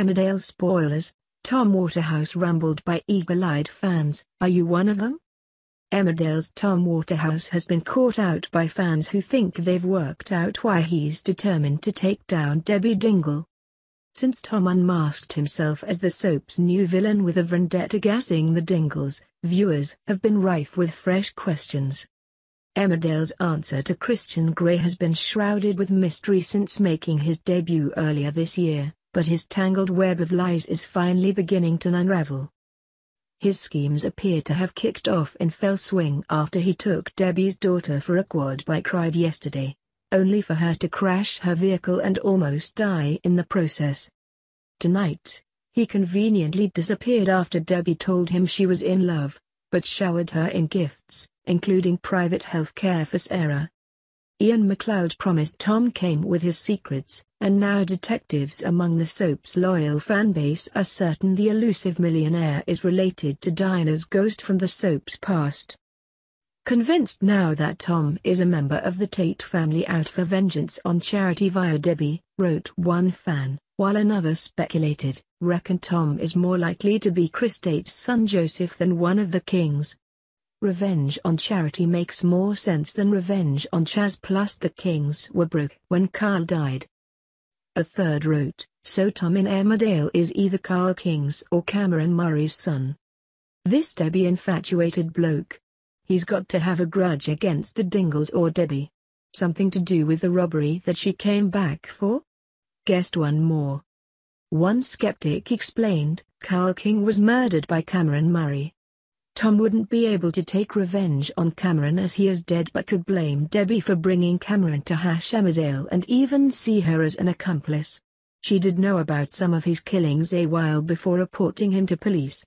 Emmerdale spoilers, Tom Waterhouse rumbled by eagle-eyed fans, are you one of them? Emmerdale's Tom Waterhouse has been caught out by fans who think they've worked out why he's determined to take down Debbie Dingle. Since Tom unmasked himself as the soap's new villain with a vendetta gassing the Dingles, viewers have been rife with fresh questions. Emmerdale's answer to Christian Grey has been shrouded with mystery since making his debut earlier this year, but his tangled web of lies is finally beginning to unravel. His schemes appear to have kicked off in fell swing after he took Debbie's daughter for a quad bike ride yesterday, only for her to crash her vehicle and almost die in the process. Tonight, he conveniently disappeared after Debbie told him she was in love, but showered her in gifts, including private health care for Sarah. Iain Macleod promised Tom came with his secrets, and now detectives among the soap's loyal fanbase are certain the elusive millionaire is related to Dinah's ghost from the soap's past. Convinced now that Tom is a member of the Tate family out for vengeance on charity via Debbie, wrote one fan, while another speculated, reckon Tom is more likely to be Chris Tate's son Joseph than one of the kings. Revenge on Charity makes more sense than Revenge on Chas plus the Kings were broke when Carl died. A third wrote, so Tom in Emmerdale is either Carl King's or Cameron Murray's son. This Debbie infatuated bloke. He's got to have a grudge against the Dingles or Debbie. Something to do with the robbery that she came back for? Guessed one more. One skeptic explained, Carl King was murdered by Cameron Murray. Tom wouldn't be able to take revenge on Cameron as he is dead but could blame Debbie for bringing Cameron to Hash Emmerdale and even see her as an accomplice. She did know about some of his killings a while before reporting him to police.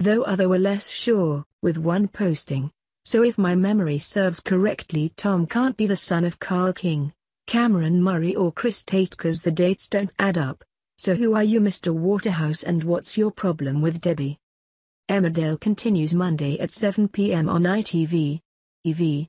Though other were less sure, with one posting, so if my memory serves correctly Tom can't be the son of Carl King, Cameron Murray or Chris Tate cause the dates don't add up, so who are you Mr. Waterhouse and what's your problem with Debbie? Emmerdale continues Monday at 7 p.m. on ITV. TV.